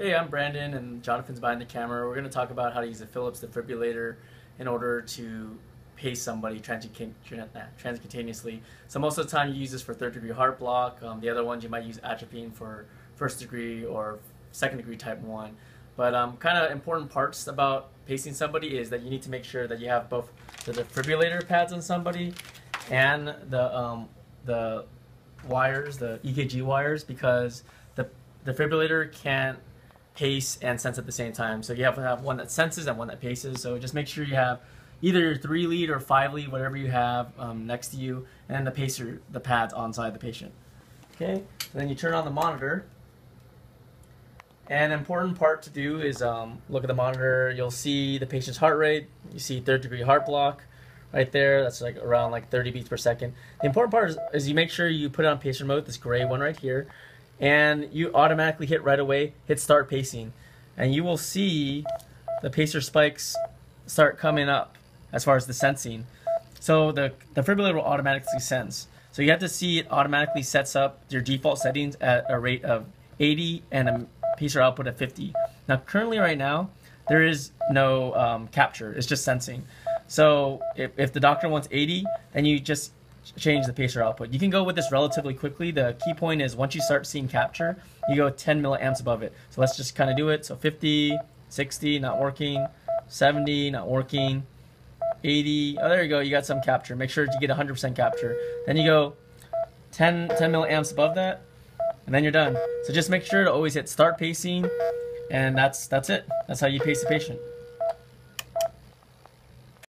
Hey, I'm Brandon, and Jonathan's behind the camera. We're going to talk about how to use a Philips defibrillator in order to pace somebody transcutaneously. So most of the time you use this for third degree heart block. Um, the other ones you might use atropine for first degree or second degree type 1. But um, kind of important parts about pacing somebody is that you need to make sure that you have both the defibrillator pads on somebody and the, um, the wires, the EKG wires, because the defibrillator can't pace and sense at the same time. So you have to have one that senses and one that paces. So just make sure you have either your three lead or five lead, whatever you have um, next to you, and then the pacer, the pads on onside the patient. Okay, so then you turn on the monitor. And an important part to do is um, look at the monitor. You'll see the patient's heart rate. You see third degree heart block right there. That's like around like 30 beats per second. The important part is, is you make sure you put it on pacer mode, this gray one right here and you automatically hit right away, hit start pacing. And you will see the pacer spikes start coming up as far as the sensing. So the, the defibrillator will automatically sense. So you have to see it automatically sets up your default settings at a rate of 80 and a pacer output of 50. Now currently right now, there is no um, capture, it's just sensing. So if, if the doctor wants 80, then you just change the pacer output. You can go with this relatively quickly. The key point is once you start seeing capture, you go 10 milliamps above it. So let's just kind of do it. So 50, 60, not working, 70, not working, 80. Oh, there you go. You got some capture. Make sure you get 100% capture. Then you go 10, 10 milliamps above that, and then you're done. So just make sure to always hit start pacing, and that's that's it. That's how you pace the patient.